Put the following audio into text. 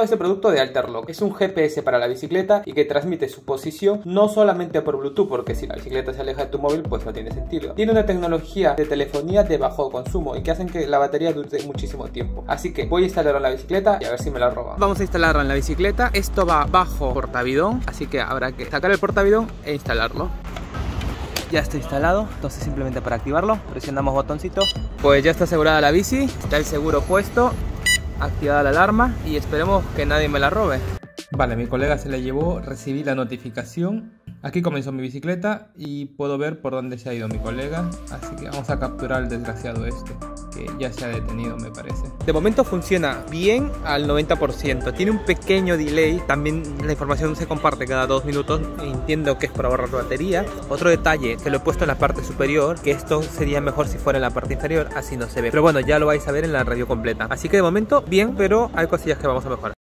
este producto de Alterlock. Es un GPS para la bicicleta y que transmite su posición no solamente por Bluetooth, porque si la bicicleta se aleja de tu móvil, pues no tiene sentido. Tiene una tecnología de telefonía de bajo consumo y que hacen que la batería dure muchísimo tiempo. Así que voy a instalarlo en la bicicleta y a ver si me la roba. Vamos a instalarlo en la bicicleta. Esto va bajo portavidón, así que habrá que sacar el portavidón e instalarlo ya está instalado entonces simplemente para activarlo presionamos botoncito pues ya está asegurada la bici está el seguro puesto activada la alarma y esperemos que nadie me la robe. Vale, mi colega se la llevó, recibí la notificación. Aquí comenzó mi bicicleta y puedo ver por dónde se ha ido mi colega. Así que vamos a capturar al desgraciado este, que ya se ha detenido me parece. De momento funciona bien al 90%. Tiene un pequeño delay. También la información se comparte cada dos minutos. Entiendo que es por ahorrar batería. Otro detalle que lo he puesto en la parte superior, que esto sería mejor si fuera en la parte inferior, así no se ve. Pero bueno, ya lo vais a ver en la radio completa. Así que de momento bien, pero hay cosillas que vamos a mejorar.